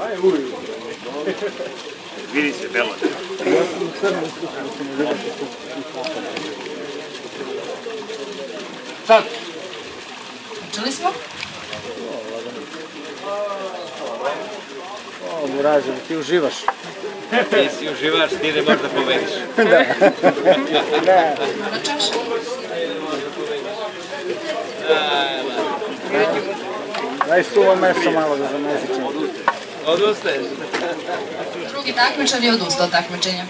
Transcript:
Aj, uj. Vidi se, belo. Sad. Čuli smo? O, Murađe, ti uživaš. Ti si uživaš, ti ne možeš da pobediš. Ne. Na čašu. Daj suvo meso malo da zamezićem. Odustaješ? Drugi takmičar je odustao od takmičenja.